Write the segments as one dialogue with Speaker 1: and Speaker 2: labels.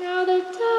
Speaker 1: Now the tide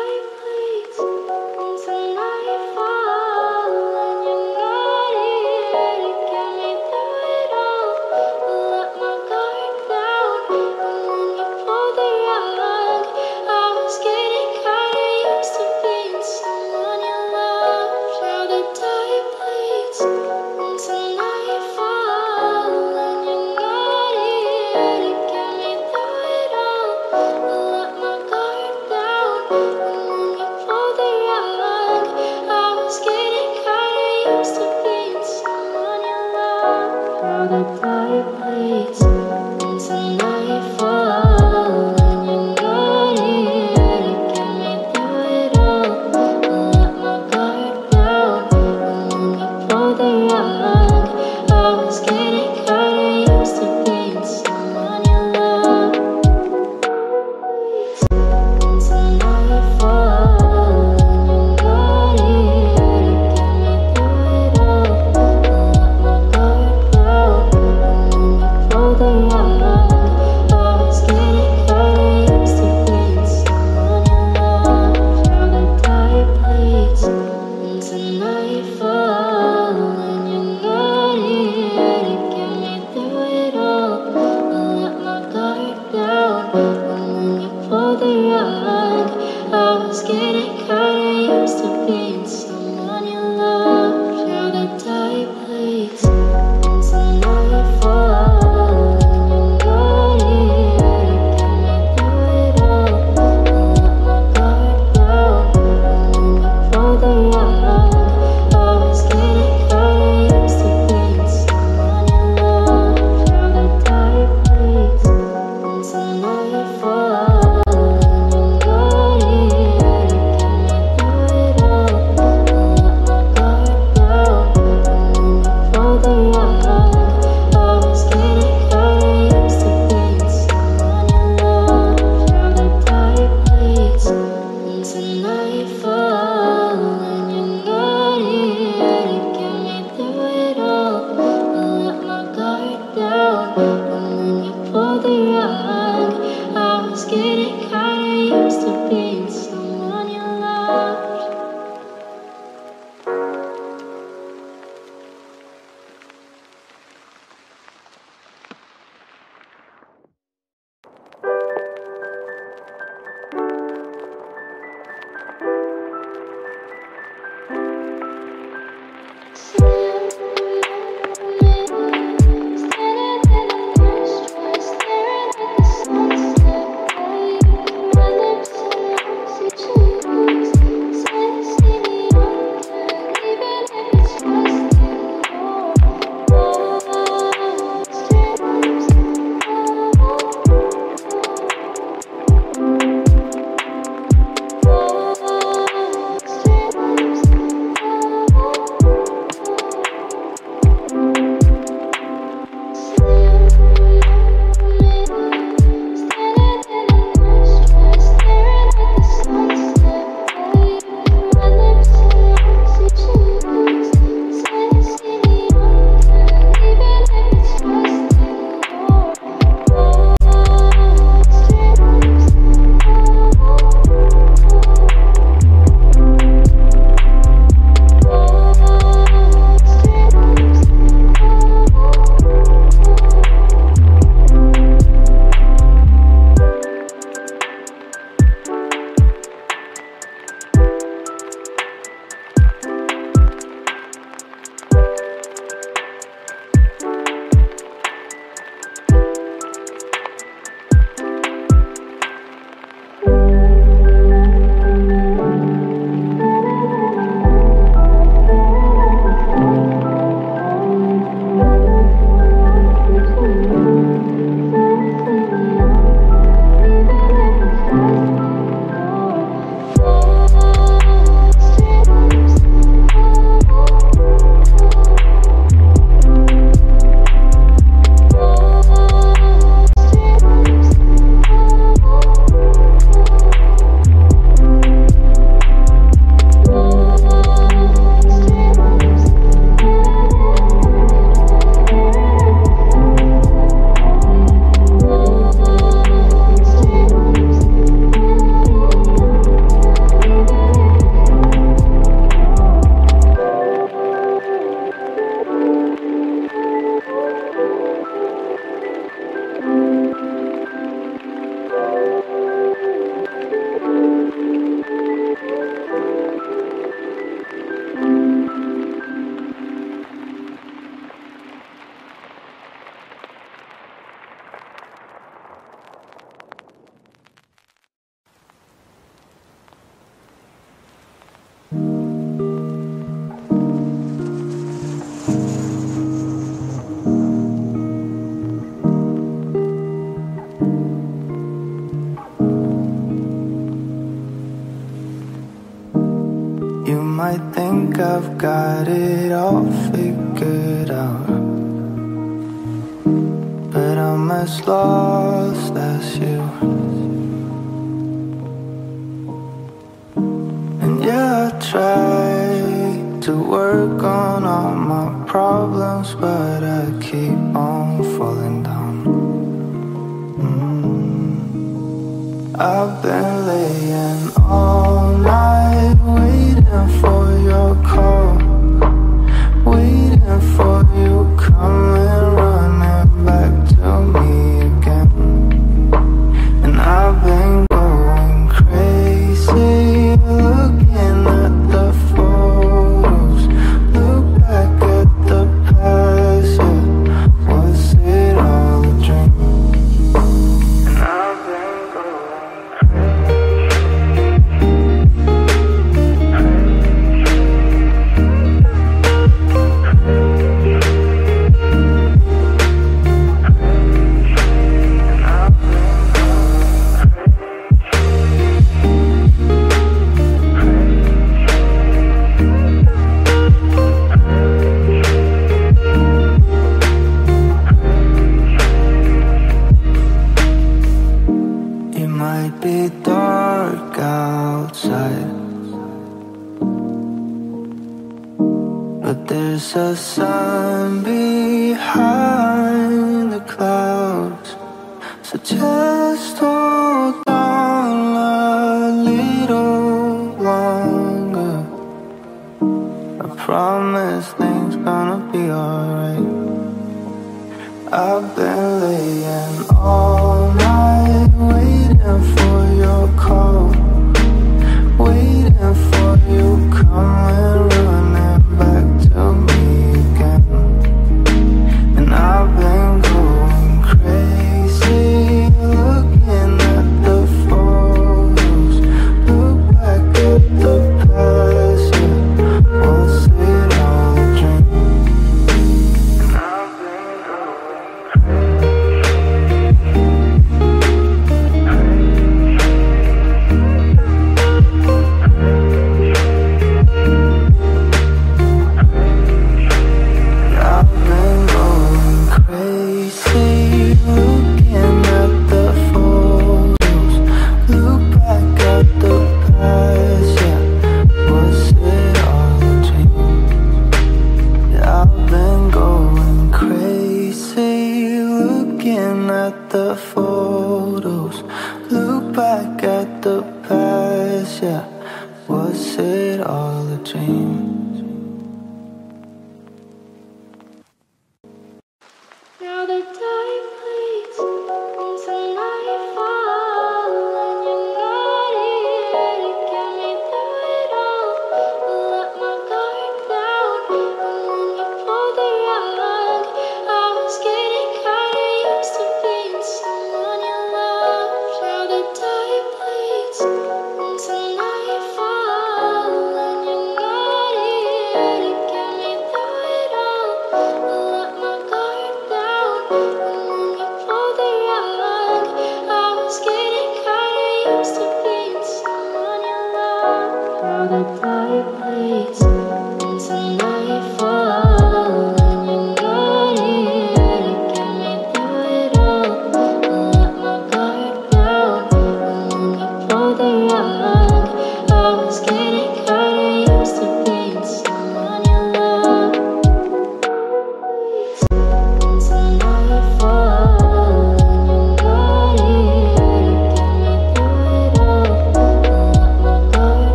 Speaker 2: I've got it all figured out. But I'm as lost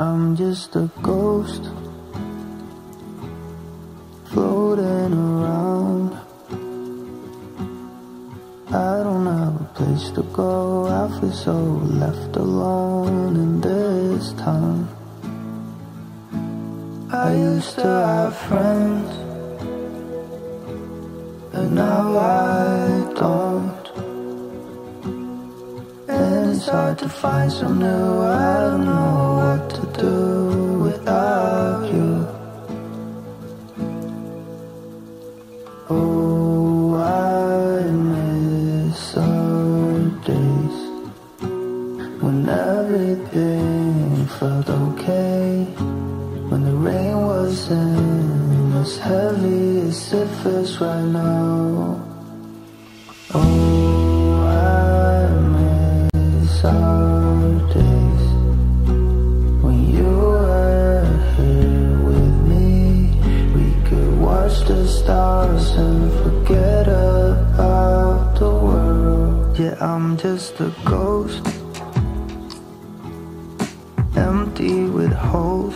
Speaker 2: I'm just a ghost floating around. I don't have a place to go. I feel so left alone in this town. I used to have friends, and now I don't. And it's hard to find some new. I don't know what do without you. Oh, I miss our days when everything felt okay. When the rain wasn't as heavy as it feels right now. I'm just a ghost, empty with holes.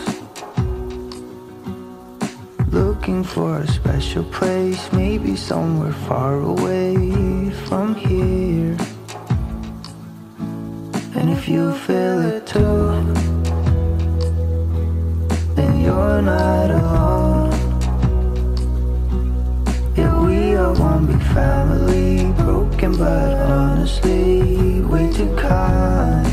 Speaker 2: Looking for a special place, maybe somewhere far away from here. And if you feel it too, then you're not alone. Yeah, we are one big family, but honestly way too kind.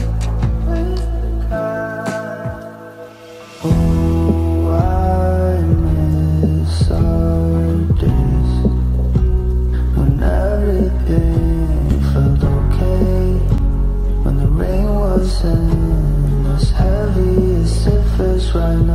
Speaker 2: Oh, I miss our days when everything felt okay. When the rain wasn't as heavy as it feels right now.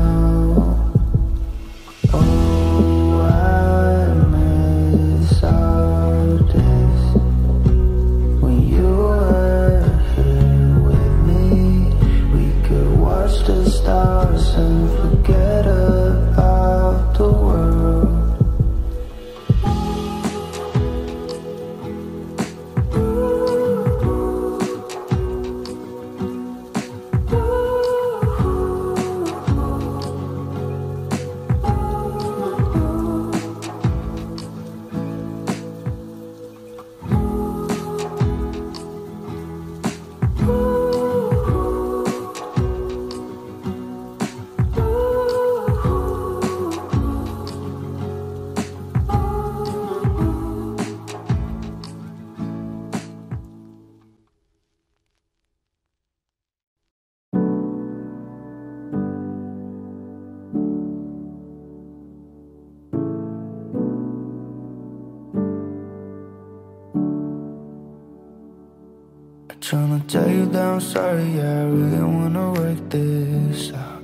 Speaker 2: Tell you that I'm sorry, I really wanna work this out.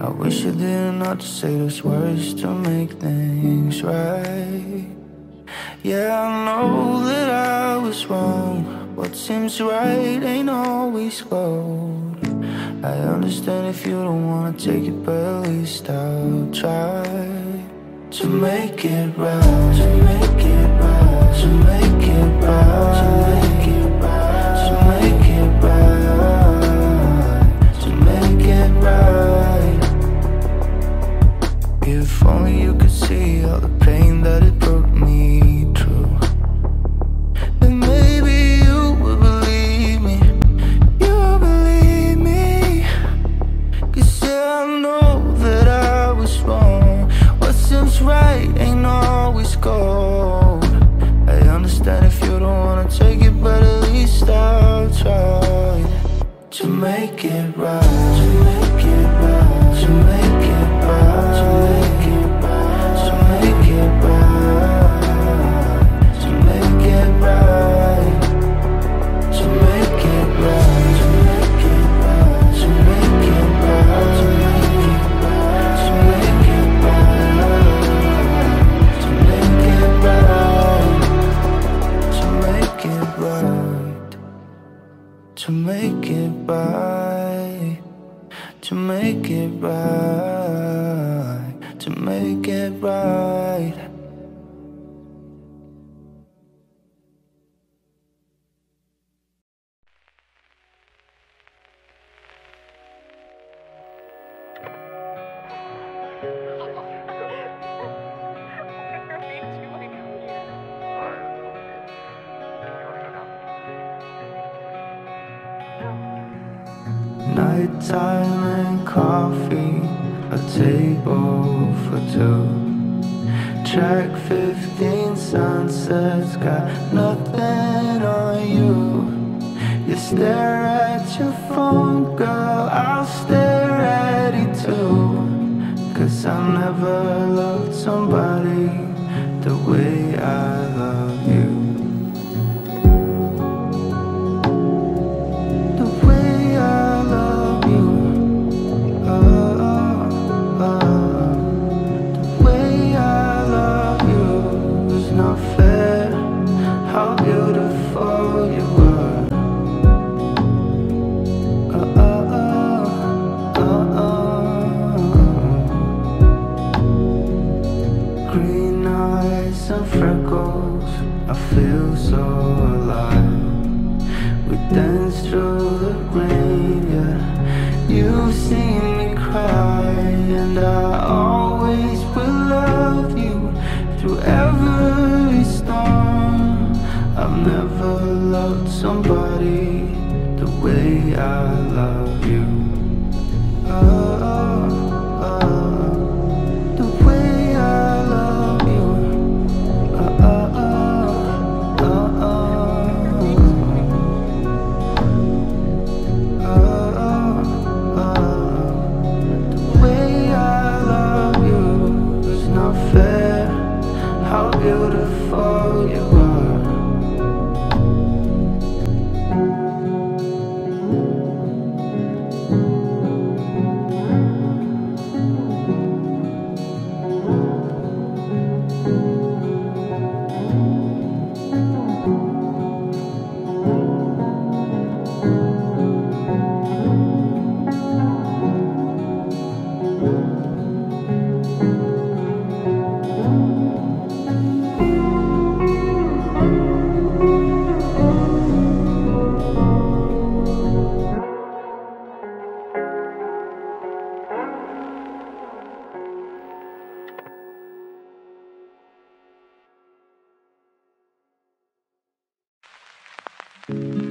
Speaker 2: I wish I didn't have to say those words to make things right. Yeah, I know that I was wrong. What seems right ain't always gold. I understand if you don't wanna take it, but at least I'll try. To make it right. To make it right. To make it right. Right. If only you could see all the pain that it brought me through. Then maybe you would believe me. You would believe me. Cause yeah, I know that I was wrong. What seems right ain't always gold. I understand if you don't wanna take it, but at least I'll try to make it right. Right. Nighttime and coffee, a table for two. Track 15 sunsets, got nothing on you. You stare at your phone, girl, I'll stare at it too. Cause I never loved somebody You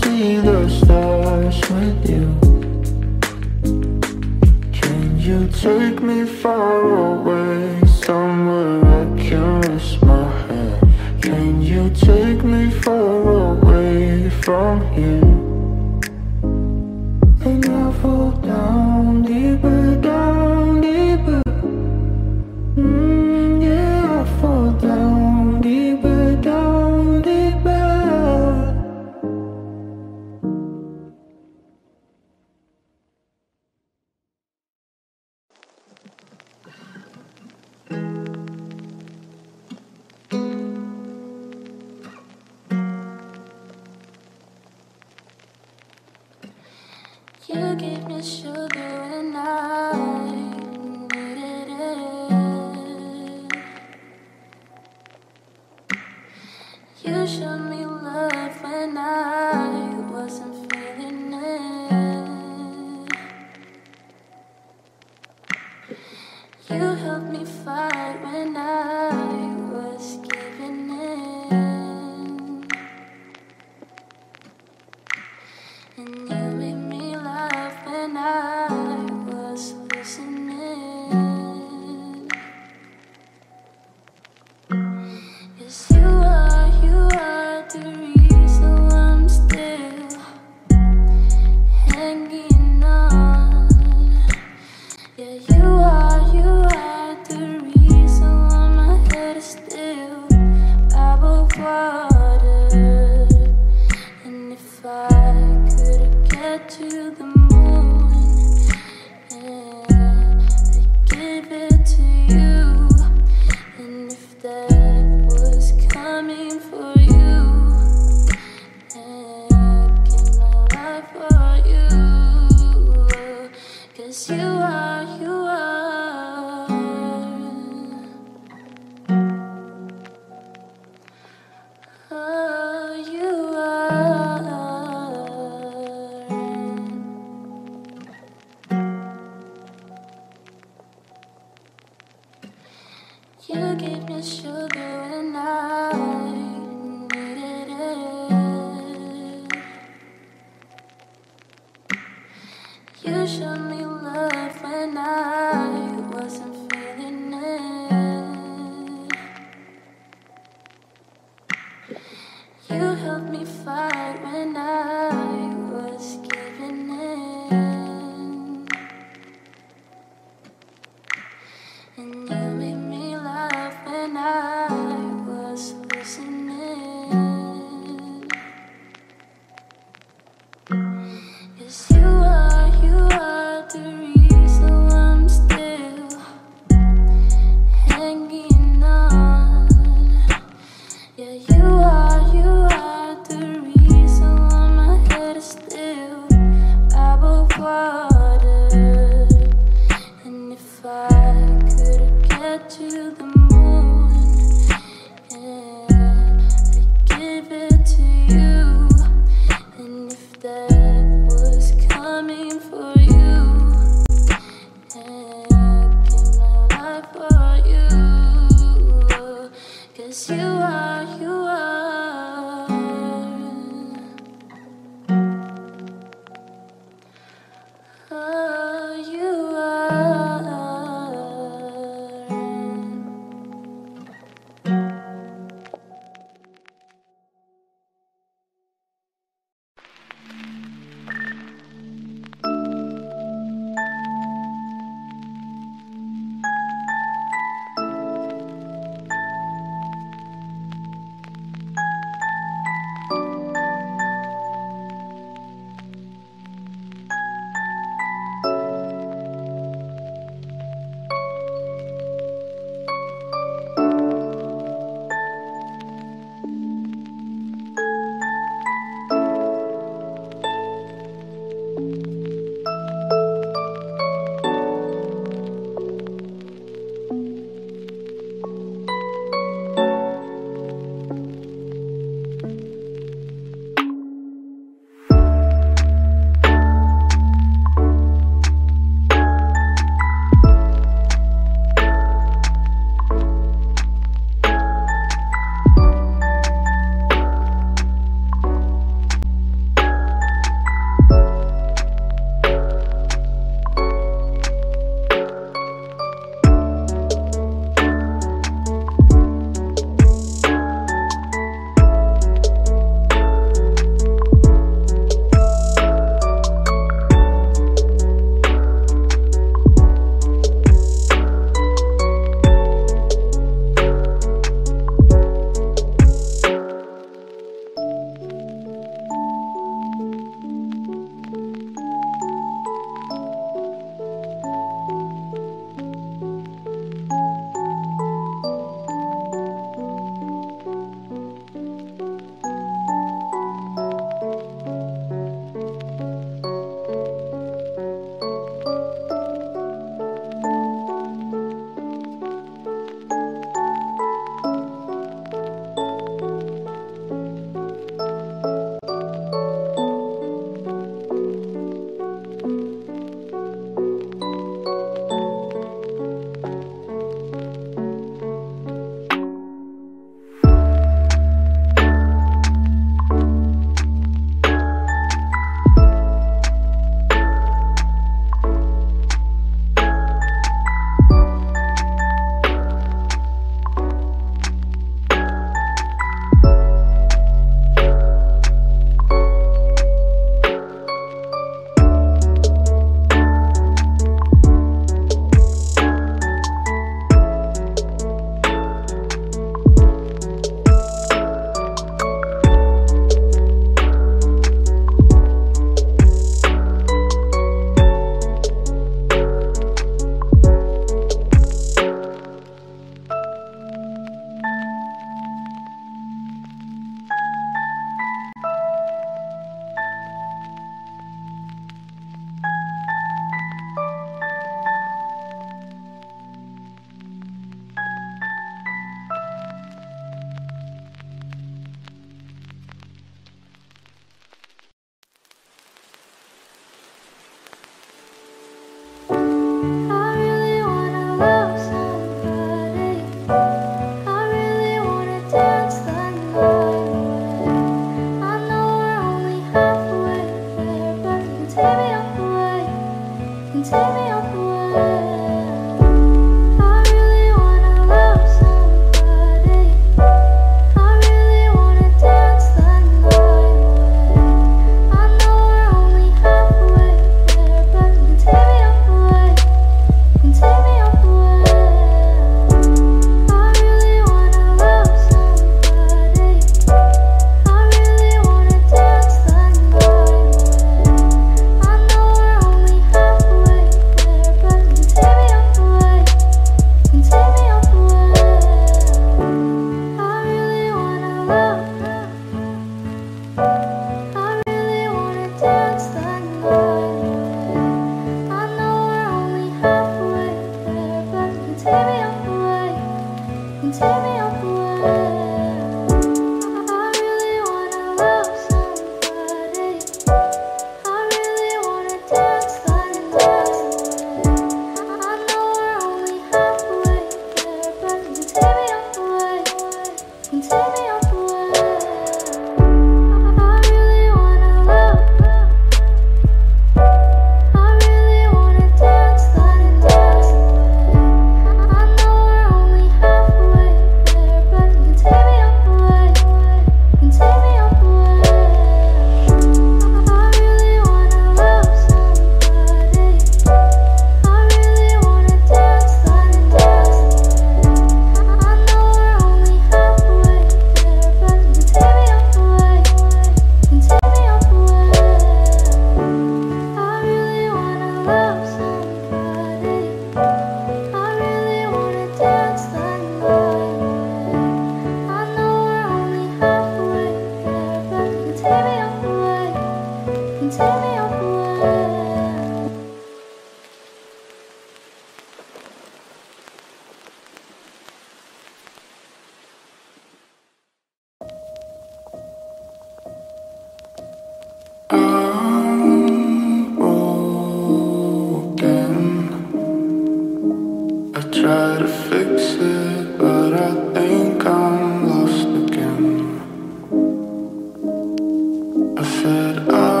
Speaker 2: I
Speaker 3: said
Speaker 1: I'm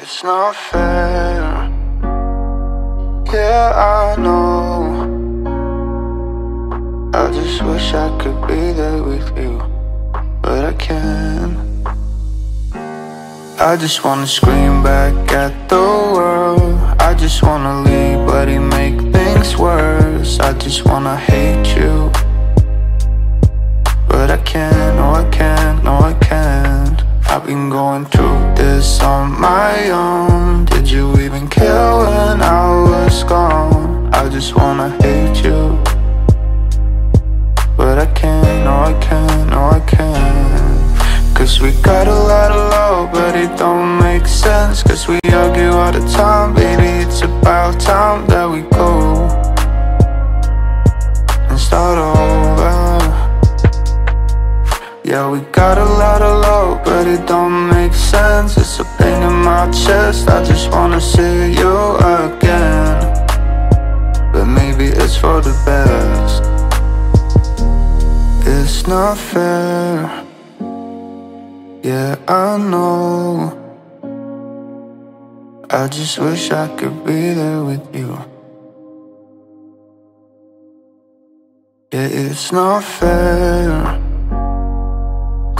Speaker 2: it's not fair. Yeah, I know. I just wish I could be there with you. But I can't. I just wanna scream back at the world. I just wanna leave, but he make things worse. I just wanna hate you. But I can't, no, I can't, no, I can't. I've been going through this on my own. Did you even care when I was gone? I just wanna hate you. But I can't, no, I can't, no, I can't. Cause we got a lot of love, but it don't make sense. Cause we argue all the time, baby. It's about time that we go and start over. Yeah, we got a lot of love, but it don't make sense. It's a pain in my chest. I just wanna see you again. But maybe it's for the best. It's not fair. Yeah, I know. I just wish I could be there with you. Yeah, it's not fair.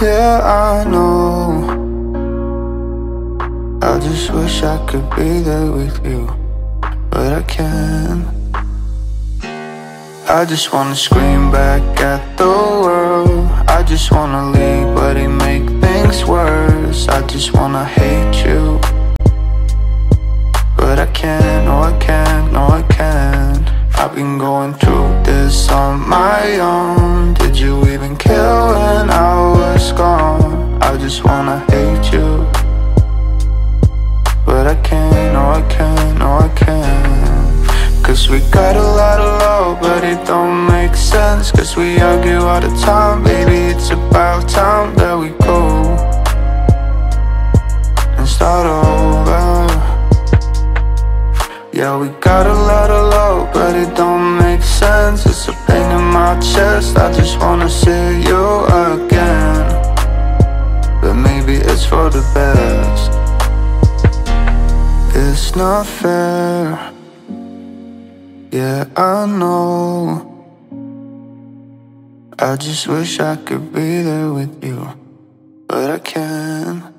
Speaker 2: Yeah, I know. I just wish I could be there with you But I can't. I just wanna scream back at the world. I
Speaker 1: just wanna leave but it make things worse. I just wanna hate you But I can't, no I can't, no I can't. I've been going through this on my own? Did you even care when I was gone? I just wanna hate you. But I can't, no I can't, no I can't. Cause we got a lot of love but it don't make sense. Cause we argue all the time, baby it's about time that we go And start over. Yeah, we got a lot of love, but it don't make sense. It's a pain in my chest, I just wanna see you again. But maybe it's for the best. It's not fair. Yeah, I know. I just wish I could be there with you But I can't.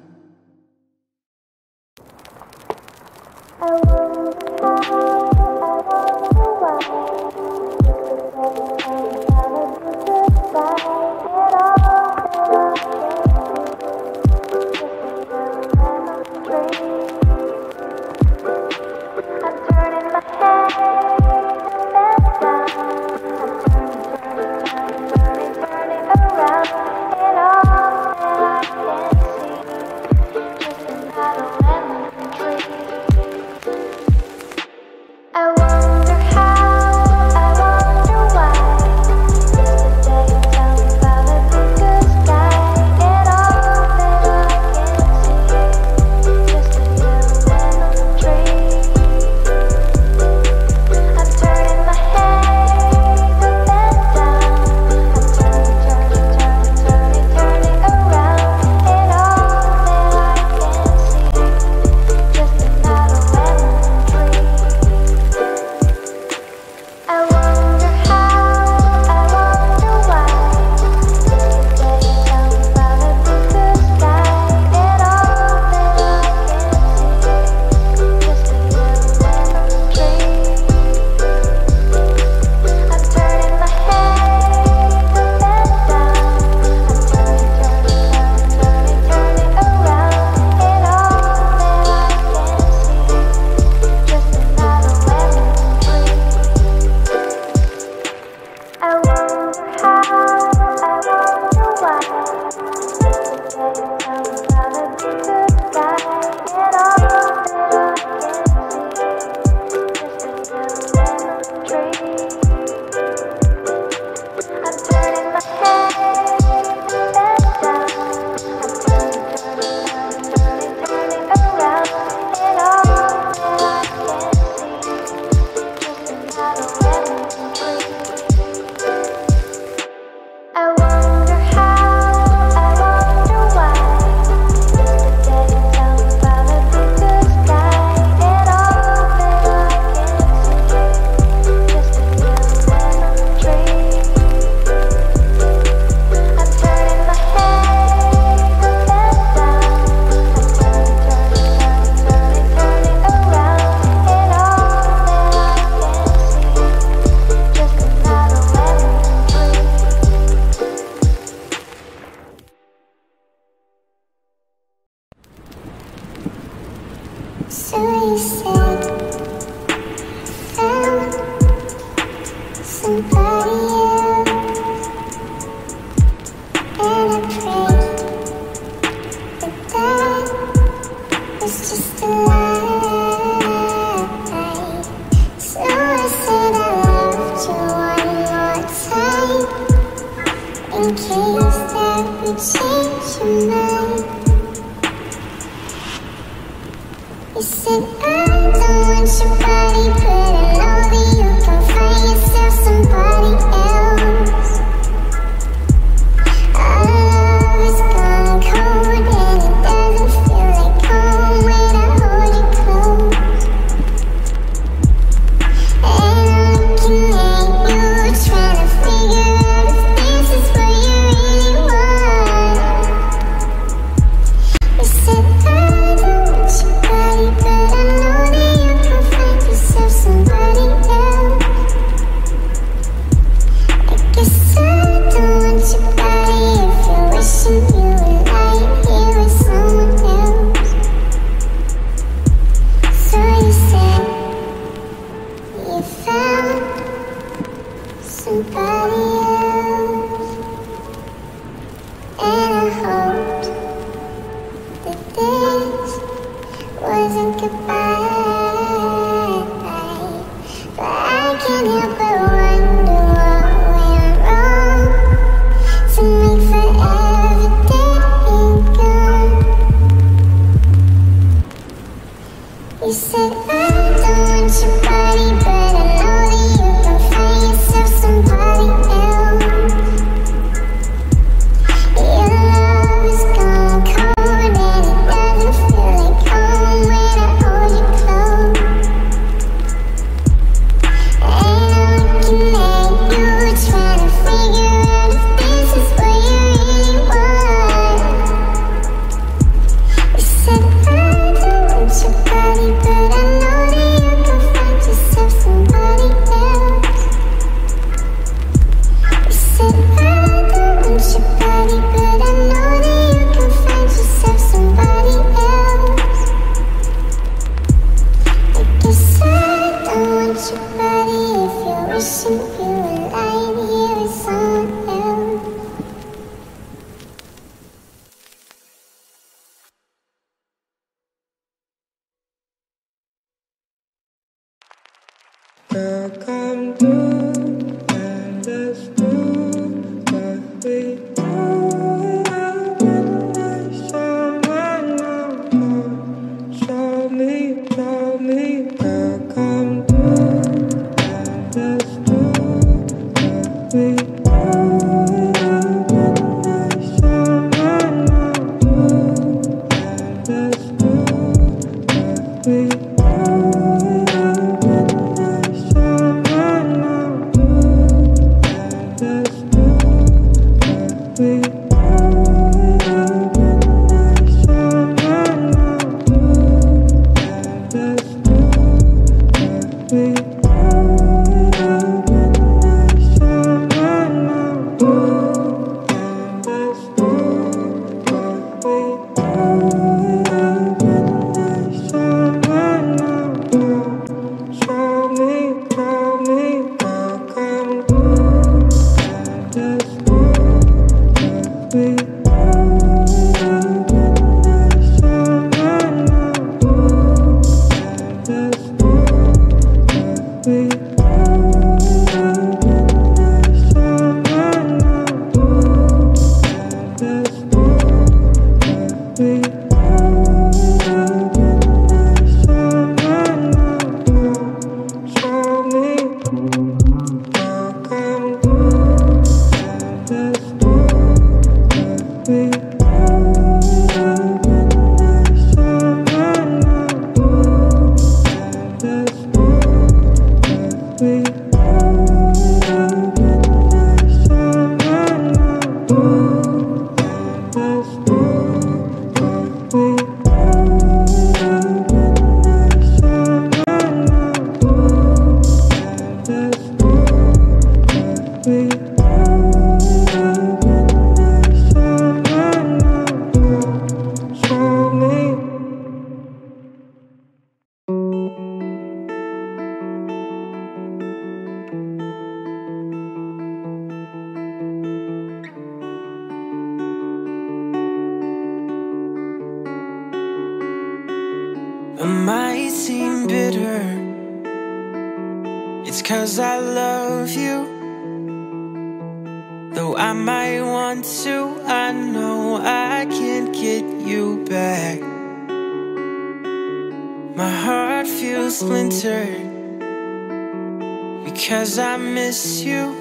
Speaker 4: Cause I miss you.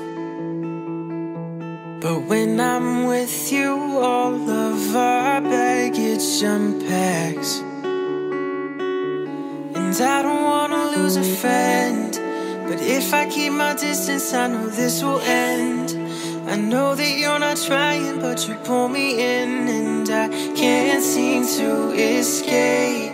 Speaker 4: But when I'm with you, all of our baggage unpacks. And I don't wanna lose a friend. But if I keep my distance, I know this will end. I know that you're not trying, but you pull me in, and I can't seem to escape.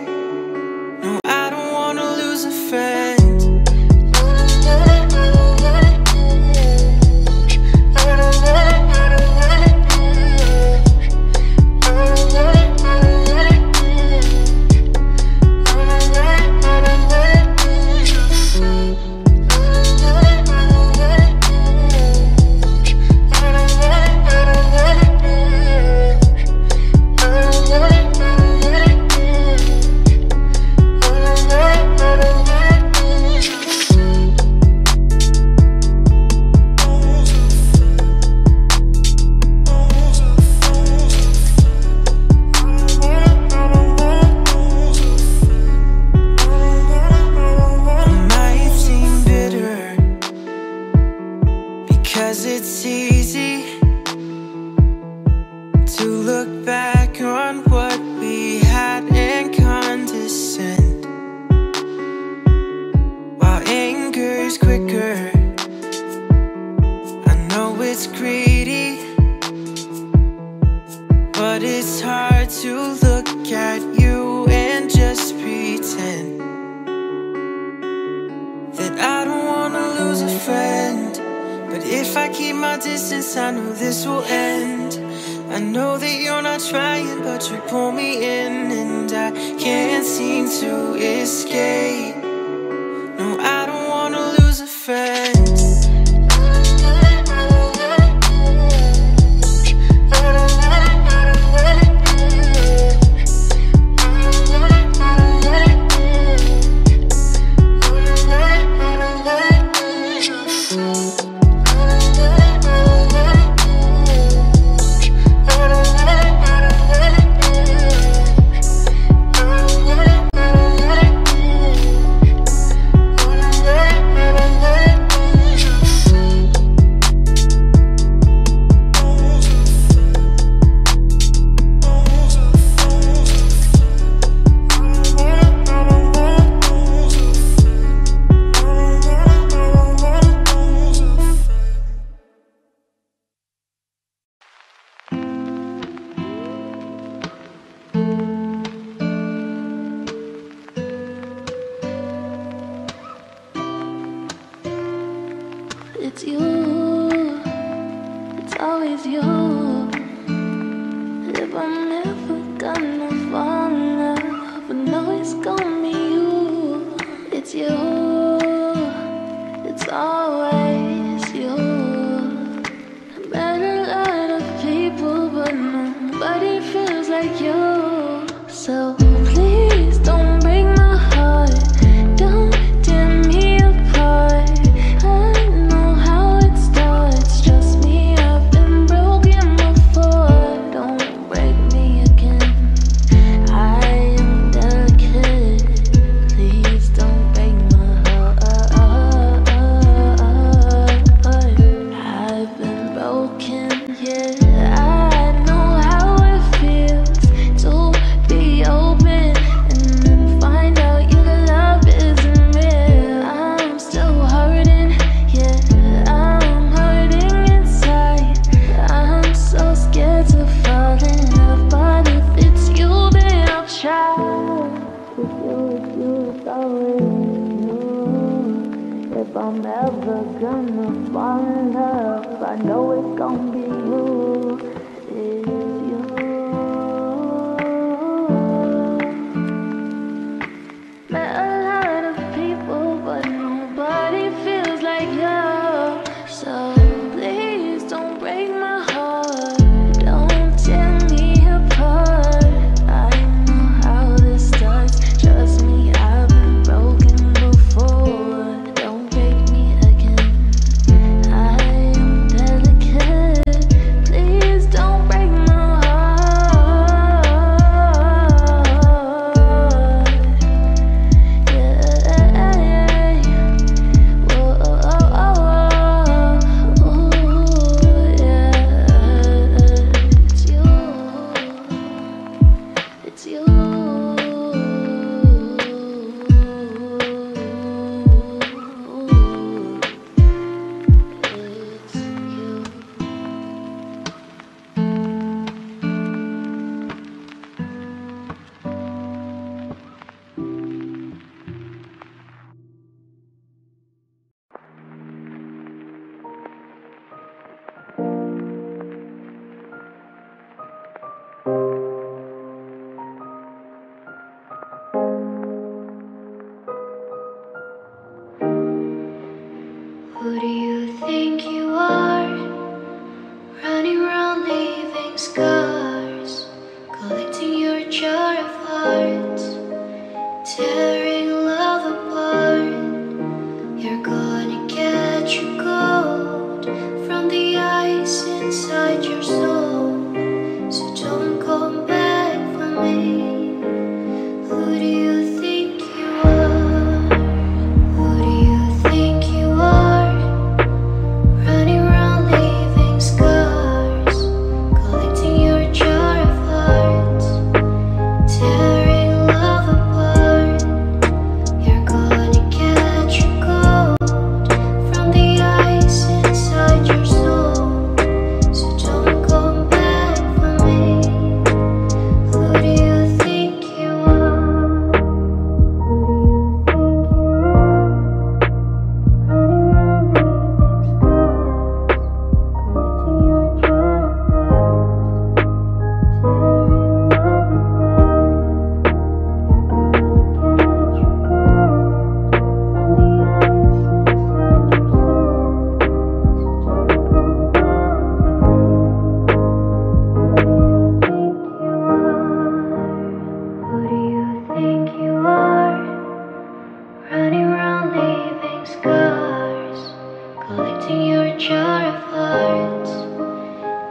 Speaker 1: pure of heart.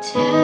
Speaker 5: Tell